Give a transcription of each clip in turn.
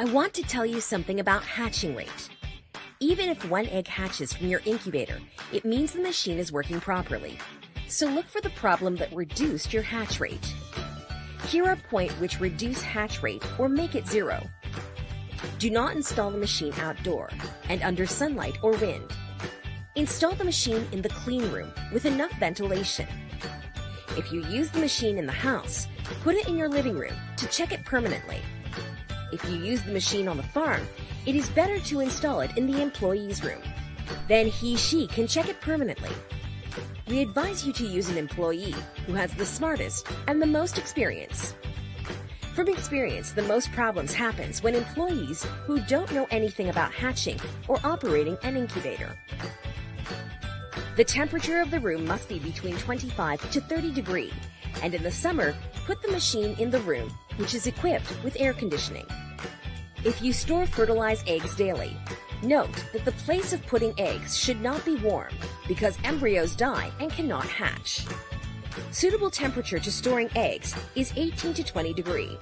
I want to tell you something about hatching rate. Even if one egg hatches from your incubator, it means the machine is working properly. So look for the problem that reduced your hatch rate. Here are points which reduce hatch rate or make it zero. Do not install the machine outdoor and under sunlight or wind. Install the machine in the clean room with enough ventilation. If you use the machine in the house, put it in your living room to check it permanently. If you use the machine on the farm, it is better to install it in the employee's room. Then he, she can check it permanently. We advise you to use an employee who has the smartest and the most experience. From experience, the most problems happens when employees who don't know anything about hatching or operating an incubator. The temperature of the room must be between 25 to 30 degree, and in the summer, put the machine in the room, which is equipped with air conditioning. If you store fertilized eggs daily, note that the place of putting eggs should not be warm because embryos die and cannot hatch. Suitable temperature to storing eggs is 18 to 20 degree.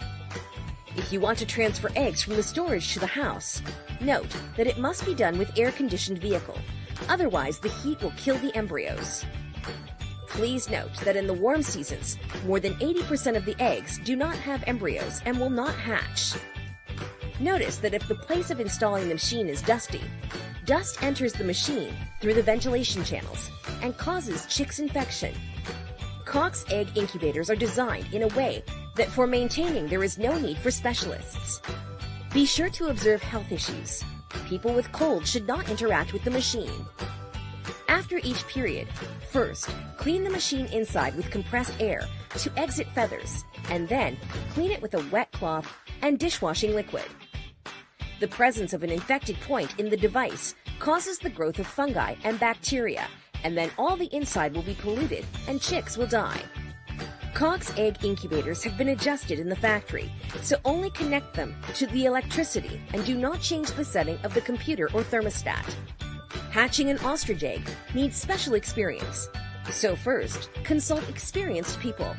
If you want to transfer eggs from the storage to the house, note that it must be done with air-conditioned vehicle, otherwise the heat will kill the embryos. Please note that in the warm seasons, more than 80% of the eggs do not have embryos and will not hatch. Notice that if the place of installing the machine is dusty, dust enters the machine through the ventilation channels and causes chicks infection. Cox egg incubators are designed in a way that for maintaining there is no need for specialists. Be sure to observe health issues. People with cold should not interact with the machine. After each period, first, clean the machine inside with compressed air to exit feathers, and then clean it with a wet cloth and dishwashing liquid. The presence of an infected point in the device causes the growth of fungi and bacteria, and then all the inside will be polluted and chicks will die. Cox egg incubators have been adjusted in the factory, so only connect them to the electricity and do not change the setting of the computer or thermostat. Hatching an ostrich egg needs special experience. So first, consult experienced people.